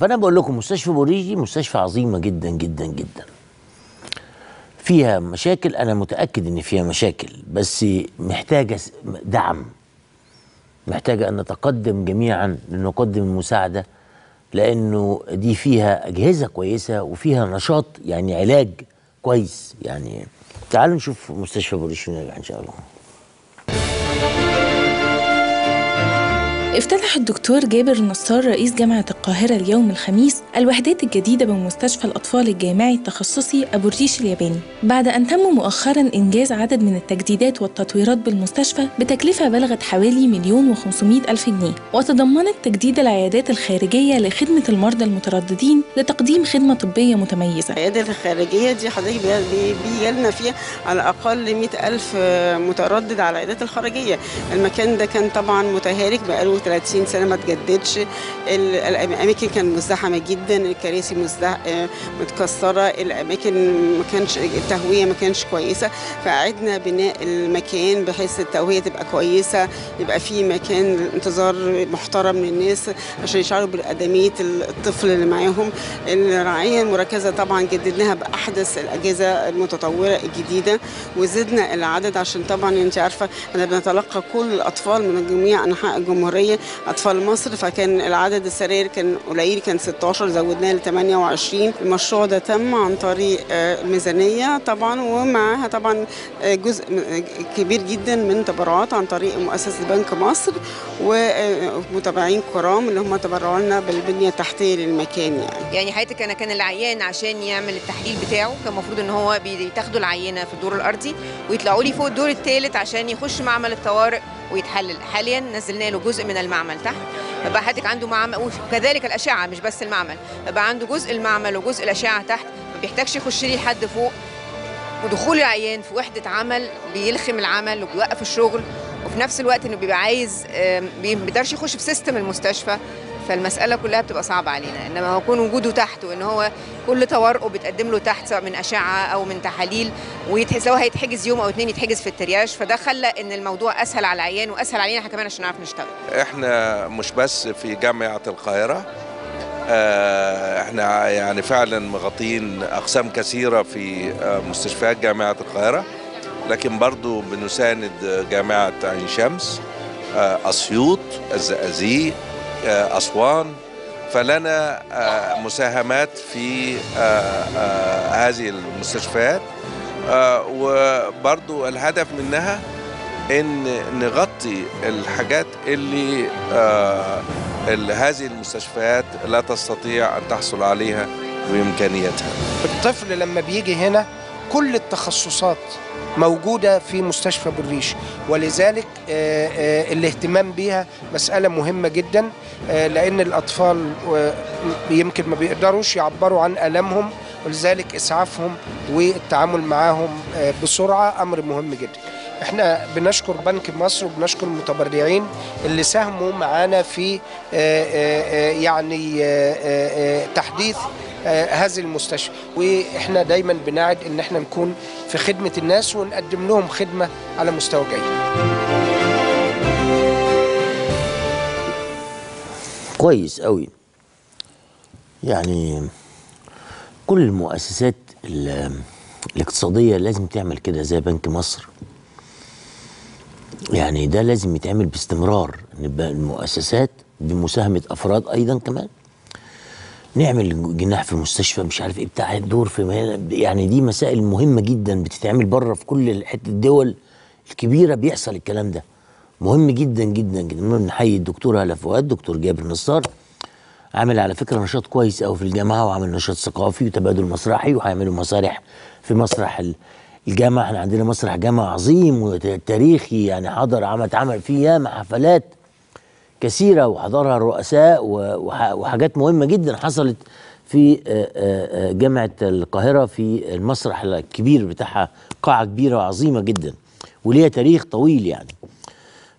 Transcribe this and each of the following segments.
فأنا بقول لكم مستشفى بوريجي مستشفى عظيمة جدا جدا جدا. فيها مشاكل أنا متأكد إن فيها مشاكل بس محتاجة دعم. محتاجة أن نتقدم جميعا لنقدم المساعدة لأنه دي فيها أجهزة كويسة وفيها نشاط يعني علاج كويس. يعني تعالوا نشوف مستشفى بوريجي ونرجع إن شاء الله. افتتح الدكتور جابر نصار رئيس جامعة القاهرة اليوم الخميس الوحدات الجديدة بمستشفى الأطفال الجامعي التخصصي أبو الريش الياباني. بعد أن تم مؤخرا إنجاز عدد من التجديدات والتطويرات بالمستشفى بتكلفة بلغت حوالي مليون وخمسمائة ألف جنيه وتضمنت تجديد العيادات الخارجية لخدمة المرضى المترددين لتقديم خدمة طبية متميزة. العيادة الخارجية دي حضرتك بي- بي- بيجي لنا فيها على الأقل 100 ألف متردد على العيادات الخارجية. المكان ده كان طبعا متهالك بقاله 30 سنة ما تجددش. ال- الأماكن كانت مزدحمة جدا الكراسي مزدح... متكسرة الأماكن ما كانش التهوية ما كانش كويسة. فأعدنا بناء المكان بحيث التهوية تبقى كويسة يبقى في مكان انتظار محترم للناس عشان يشعروا بالأدمية الطفل اللي معاهم. الرعاية المركزة طبعا جددناها بأحدث الأجهزة المتطورة الجديدة وزدنا العدد عشان طبعا أنت عارفة إحنا بنتلقى كل الأطفال من جميع أنحاء الجمهورية أطفال مصر فكان العدد السراير كان قليل كان 16 زودناه ل 28 المشروع ده تم عن طريق آه، الميزانية طبعا ومعاها طبعا آه، جزء آه، كبير جدا من تبرعات عن طريق مؤسسة بنك مصر ومتابعين كرام اللي هم تبرعوا لنا بالبنية التحتية للمكان يعني. يعني حياتك أنا كان العيان عشان يعمل التحليل بتاعه كان المفروض إن هو بيتاخدوا العينة في الدور الأرضي ويطلعوا لي فوق الدور الثالث عشان يخش معمل الطوارئ. ويتحلل. حاليا نزلنا له جزء من المعمل تحت. فبقى حضرتك عنده معمل وكذلك الأشعة مش بس المعمل. فبقى عنده جزء المعمل وجزء الأشعة تحت. ما بيحتاجش يخش لي لحد فوق. ودخول العيان في وحدة عمل بيلخم العمل وبيوقف الشغل. وفي نفس الوقت إنه بيبقى عايز ما بيقدرش يخش في سيستم المستشفى. فالمسألة كلها بتبقى صعبة علينا إنما هو يكون وجوده تحت وإن هو كل طوارئه بتقدم له تحت سواء من أشعة أو من تحاليل ويتحس لو هيتحجز يوم أو اتنين يتحجز في الترياج فده خلى إن الموضوع أسهل على العيان وأسهل علينا إحنا كمان عشان نعرف نشتغل. إحنا مش بس في جامعة القاهرة آه، إحنا يعني فعلا مغطين أقسام كثيرة في آه، مستشفيات جامعة القاهرة لكن برضو بنساند جامعة عين شمس آه، أسيوط الزقازيق آه، أسوان فلنا آه، مساهمات في آه، هذه المستشفيات. وبرضو الهدف منها إن نغطي الحاجات اللي اللي هذه المستشفيات لا تستطيع أن تحصل عليها بامكانياتها الطفل لما بيجي هنا كل التخصصات موجودة في مستشفى بالريش ولذلك آه، آه، الاهتمام بيها مسألة مهمة جدا آه، لأن الأطفال يمكن ما بيقدروش يعبروا عن ألمهم ولذلك إسعافهم والتعامل معاهم بسرعة أمر مهم جدا. إحنا بنشكر بنك مصر وبنشكر المتبرعين اللي ساهموا معانا في يعني تحديث هذه المستشفى. وإحنا دايما بنعد إن إحنا نكون في خدمة الناس ونقدم لهم خدمة على مستوى جيد. كويس قوي يعني كل المؤسسات ال- الاقتصادية لازم تعمل كده زي بنك مصر. يعني ده لازم يتعمل باستمرار. نبقى المؤسسات بمساهمة أفراد أيضا كمان. نعمل جناح في مستشفى مش عارف إيه بتاع الدور في مهنة يعني دي مسائل مهمة جدا بتتعمل بره في كل حتة الدول الكبيرة بيحصل الكلام ده. مهم جدا جدا جدا. نحيي الدكتور هلا فؤاد دكتور جابر نصار. عامل على فكرة نشاط كويس قوي في الجامعة وعامل نشاط ثقافي وتبادل مسرحي وهيعملوا مسارح في مسرح ال- الجامعة. إحنا عندنا مسرح جامعة عظيم وتاريخي يعني حضر عمل اتعمل فيه ياما حفلات. كثيرة وحضرها الرؤساء وحاجات مهمة جدا حصلت في آه، آه، آه، جامعة القاهرة في المسرح الكبير بتاعها قاعة كبيرة وعظيمة جدا وليها تاريخ طويل يعني.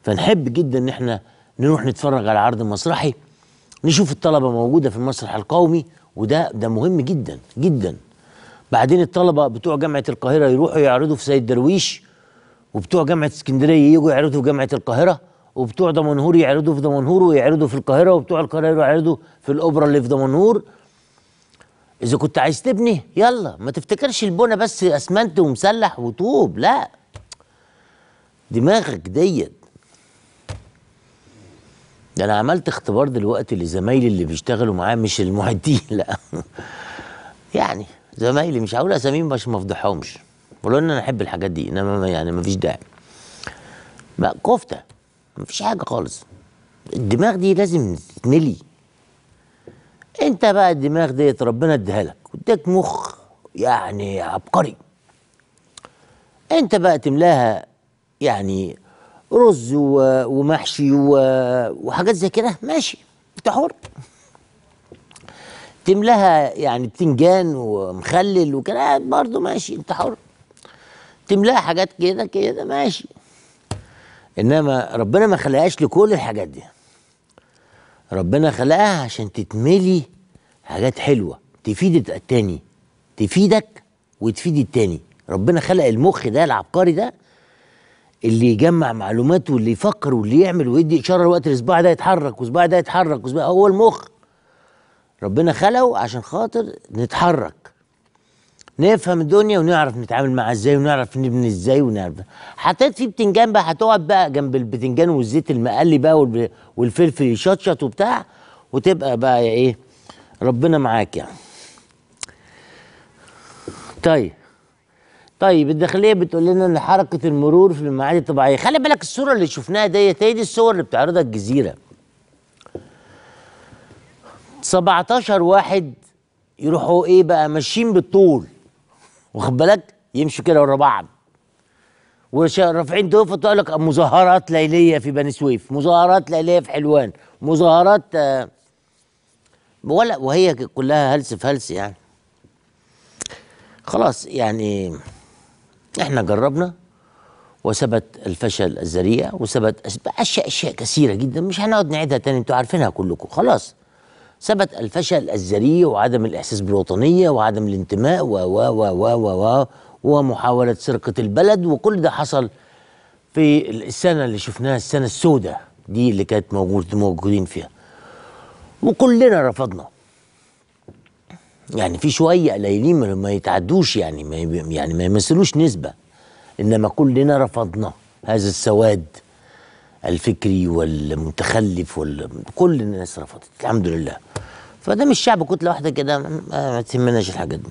فنحب جدا إن إحنا نروح نتفرج على عرض مسرحي نشوف الطلبة موجودة في المسرح القومي وده ده مهم جدا جدا. بعدين الطلبة بتوع جامعة القاهرة يروحوا يعرضوا في سيد درويش وبتوع جامعة اسكندرية يجوا يعرضوا في جامعة القاهرة. وبتوع دمنهور يعرضوا في دمنهور ويعرضوا في القاهرة وبتوع القاهرة يعرضوا في الأوبرا اللي في دمنهور. إذا كنت عايز تبني يلا. ما تفتكرش البنى بس أسمنت ومسلح وطوب لا. دماغك ديت. ده أنا عملت اختبار دلوقتي لزمايلي اللي بيشتغلوا معايا مش المعدين لا. يعني زمايلي مش هقول أساميهم عشان ما أفضحهمش. ولو إن أنا أحب الحاجات دي إنما ما- يعني ما فيش داعي. بقى كفتة. ما فيش حاجة خالص. الدماغ دي لازم تتملي. انت بقى الدماغ ديت ربنا اديها لك واداك مخ يعني عبقري. انت بقى تملاها يعني رز ومحشي وحاجات زي كده. ماشي انت حر. تملاها يعني بتنجان ومخلل وكده برضه ماشي انت حر. تملاها حاجات كده كده ماشي. إنما ربنا ما خلقهاش لكل الحاجات دي. ربنا خلقها عشان تتملي حاجات حلوة تفيد التاني تفيدك وتفيد التاني. ربنا خلق المخ ده العبقري ده اللي يجمع معلومات واللي يفكر واللي يعمل ويدي إشارة الوقت الصباع ده يتحرك وصباع ده يتحرك هو المخ. ربنا خلقه عشان خاطر نتحرك. نفهم الدنيا ونعرف نتعامل معاها إزاي ونعرف نبني إزاي ونعرف. حطيت فيه بتنجان بقى هتقعد بقى جنب البتنجان والزيت المقلي بقى والفلفل يشطشط وبتاع وتبقى بقى إيه ربنا معاك يعني. طيب. طيب الداخلية بتقول لنا إن حركة المرور في المعادي الطبيعية. خلي بالك الصورة اللي شفناها ديت هي دي الصور اللي بتعرضها الجزيرة. 17 واحد يروحوا إيه بقى ماشيين بالطول. واخد بالك؟ يمشوا كده ورا بعض. ورافعين توفة تقول لك مظاهرات ليلية في بني سويف مظاهرات ليلية في حلوان مظاهرات آه، ولا وهي كلها هلس في هلس يعني. خلاص يعني إحنا جربنا وثبت الفشل الذريع وثبت اشياء أشياء كثيرة جدا مش هنقعد نعيدها تاني أنتوا عارفينها كلكم. خلاص. ثبت الفشل الذريع وعدم الإحساس بالوطنية وعدم الانتماء و و و و و و ومحاولة سرقة البلد وكل ده حصل في السنة اللي شفناها السنة السوداء دي اللي كانت موجود موجودين فيها. وكلنا رفضنا. يعني في شوية قليلين ما- يتعدوش يعني ما يعني ما يمثلوش نسبة إنما كلنا رفضنا هذا السواد الفكري والمتخلف وال... كل الناس رفضت الحمد لله. فده مش شعب كتلة واحدة كده ما تهمناش الحاجات دي.